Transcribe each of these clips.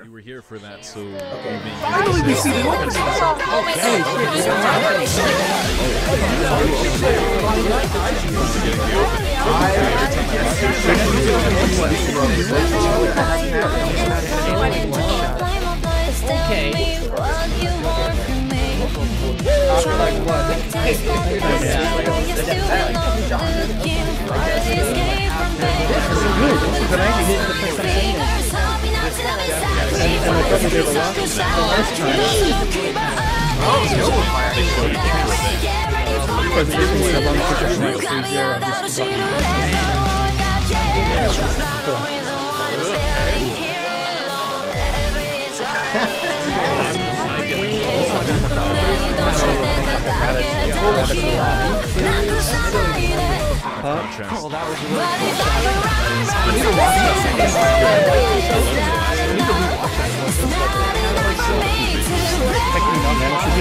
Joker. You were here for that, so. Okay. Finally, we see the opening. Okay. After like what? But I actually hit the first time saying it. And I thought we did a lot the last time. Because it gives me a long projection like three zero. Just fucking- Contrast.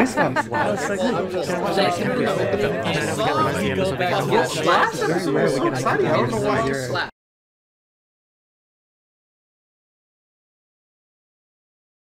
Goosebumps. Wow, it's so good. Go back. Very rare we get a Slap.